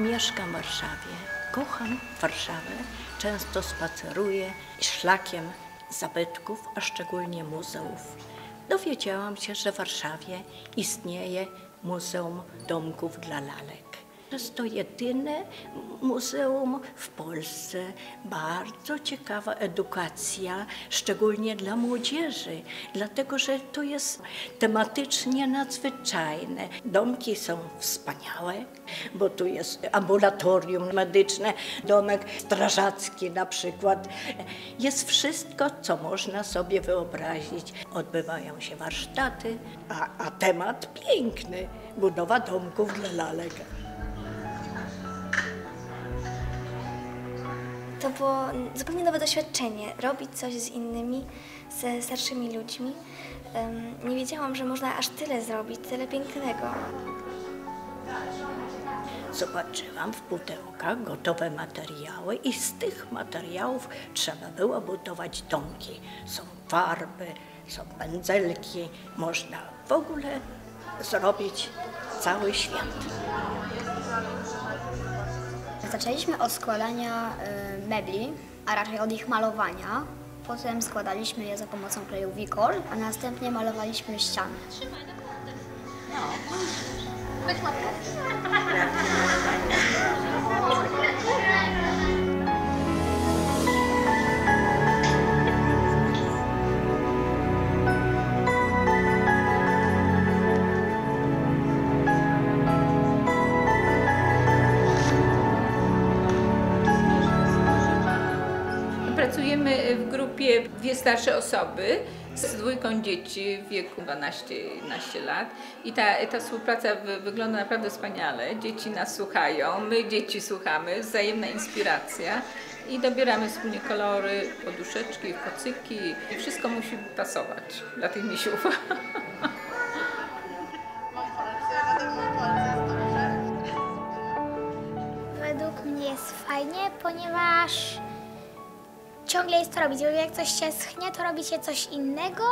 Mieszkam w Warszawie. Kocham Warszawę. Często spaceruję szlakiem zabytków, a szczególnie muzeów. Dowiedziałam się, że w Warszawie istnieje Muzeum Domków dla Lalek. Jest to jedyne muzeum w Polsce. Bardzo ciekawa edukacja, szczególnie dla młodzieży, dlatego że to jest tematycznie nadzwyczajne. Domki są wspaniałe, bo tu jest ambulatorium medyczne, domek strażacki na przykład. Jest wszystko, co można sobie wyobrazić. Odbywają się warsztaty, a, a temat piękny budowa domków dla lalek. To było zupełnie nowe doświadczenie, robić coś z innymi, ze starszymi ludźmi. Nie wiedziałam, że można aż tyle zrobić, tyle pięknego. Zobaczyłam w pudełkach gotowe materiały i z tych materiałów trzeba było budować domki. Są farby, są pędzelki, można w ogóle zrobić cały świat. Zaczęliśmy od składania y, mebli, a raczej od ich malowania. Potem składaliśmy je za pomocą kleju Wicol, a następnie malowaliśmy ściany. Pracujemy w grupie dwie starsze osoby z dwójką dzieci w wieku 12-11 lat i ta, ta współpraca wy, wygląda naprawdę wspaniale. Dzieci nas słuchają, my dzieci słuchamy, wzajemna inspiracja i dobieramy wspólnie kolory, poduszeczki, kocyki i wszystko musi pasować dla tych misiów. Według mnie jest fajnie, ponieważ ciągle jest to robić. Jak coś się schnie, to robi się coś innego.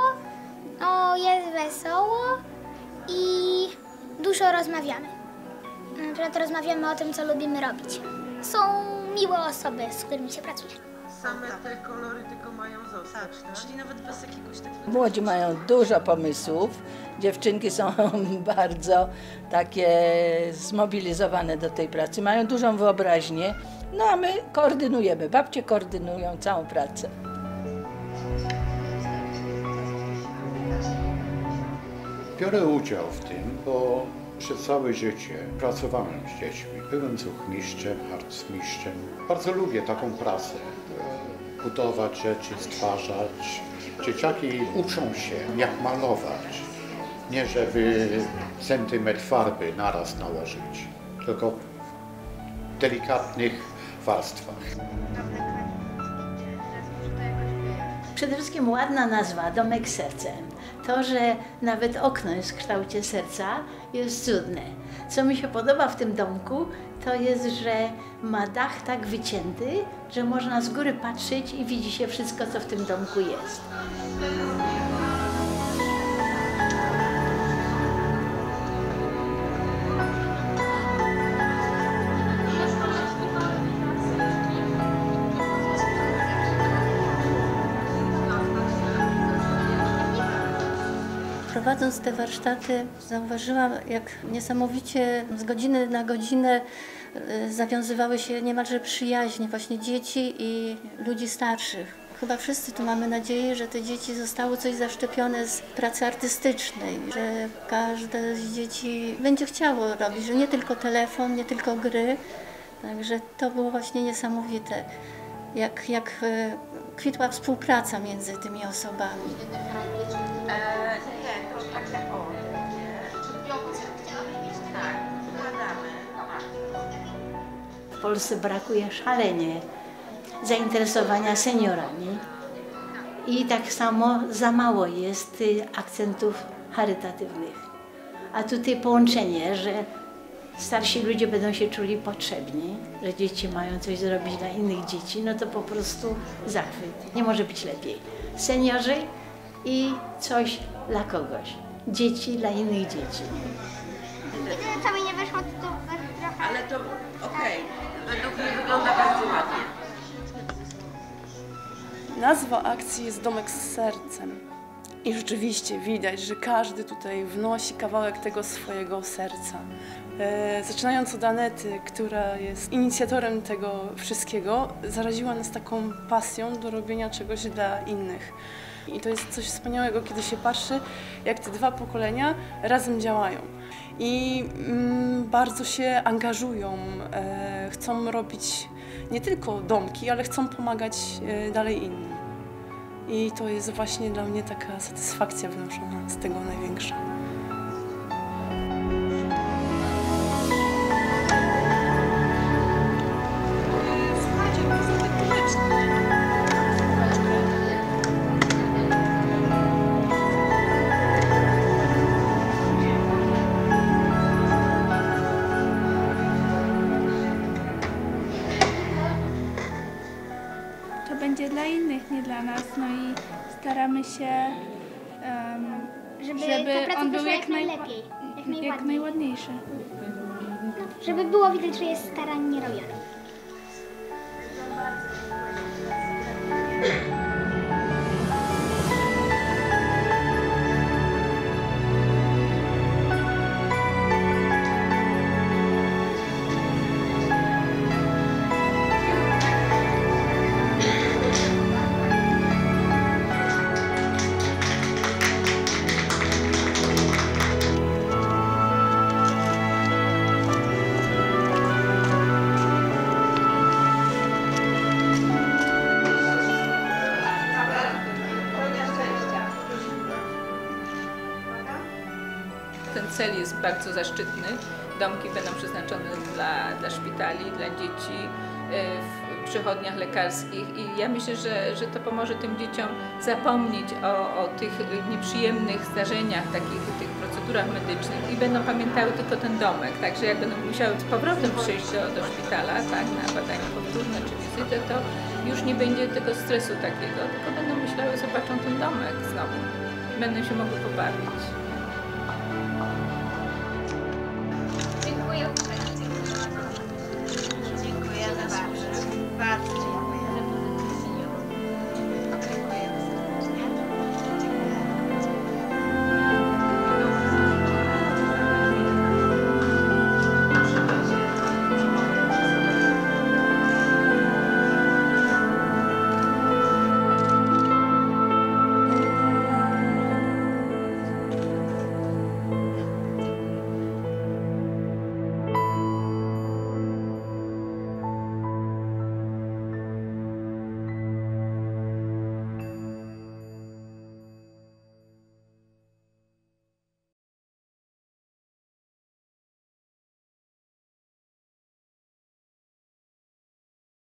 No, jest wesoło i dużo rozmawiamy. Na przykład rozmawiamy o tym, co lubimy robić. Są miłe osoby, z którymi się pracuje. Same te kolory tylko mają zostać, tak? Czyli nawet bez jakiegoś takiego... Młodzi mają dużo pomysłów, dziewczynki są bardzo takie zmobilizowane do tej pracy, mają dużą wyobraźnię, no a my koordynujemy, babcie koordynują całą pracę. Biorę udział w tym, bo przez całe życie pracowałem z dziećmi. Byłem cuchmistrzem, harcmistrzem. Bardzo lubię taką pracę. e, Budować rzeczy, stwarzać. Dzieciaki uczą się, jak malować. Nie, żeby centymetr farby naraz nałożyć, tylko w delikatnych warstwach. Przede wszystkim ładna nazwa, domek sercem. To, że nawet okno jest w kształcie serca, jest cudne. Co mi się podoba w tym domku, to jest, że ma dach tak wycięty, że można z góry patrzeć i widzi się wszystko, co w tym domku jest. Prowadząc te warsztaty, zauważyłam, jak niesamowicie z godziny na godzinę y, zawiązywały się niemalże przyjaźnie właśnie dzieci i ludzi starszych. Chyba wszyscy tu mamy nadzieję, że te dzieci zostały coś zaszczepione z pracy artystycznej, że każde z dzieci będzie chciało robić, że nie tylko telefon, nie tylko gry. Także to było właśnie niesamowite, jak, jak y, kwitła współpraca między tymi osobami. Tak o. Układamy. W Polsce brakuje szalenie zainteresowania seniorami i tak samo za mało jest y, akcentów charytatywnych. A tutaj połączenie, że starsi ludzie będą się czuli potrzebni, że dzieci mają coś zrobić dla innych dzieci, no to po prostu zachwyt. Nie może być lepiej. Seniorzy i coś dla kogoś. Dzieci dla innych dzieci. Jedyne, co mi nie wyszło, to to trochę Ale to okej, wygląda bardzo ładnie. Nazwa akcji jest Domek z sercem. I rzeczywiście widać, że każdy tutaj wnosi kawałek tego swojego serca. E, zaczynając od Anety, która jest inicjatorem tego wszystkiego, zaraziła nas taką pasją do robienia czegoś dla innych. I to jest coś wspaniałego, kiedy się patrzy, jak te dwa pokolenia razem działają. I mm, bardzo się angażują, e, chcą robić nie tylko domki, ale chcą pomagać e, dalej innym. I to jest właśnie dla mnie taka satysfakcja wynoszona z tego największa. Dla innych, nie dla nas. No i staramy się, em, Żeby, żeby on był jak, jak naj- najlepiej, jak jak najładniej. najładniejszy. Żeby było widać, że jest starannie robione. Cel jest bardzo zaszczytny. Domki będą przeznaczone dla, dla szpitali, dla dzieci e, w przychodniach lekarskich i ja myślę, że, że to pomoże tym dzieciom zapomnieć o, o tych nieprzyjemnych zdarzeniach, takich tych procedurach medycznych i będą pamiętały tylko ten domek. Także jak będą musiały z powrotem przyjść do, do szpitala, tak, na badania powtórne czy wizytę, to już nie będzie tego stresu takiego, tylko będą myślały, zobaczą ten domek znowu. Będą się mogły pobawić.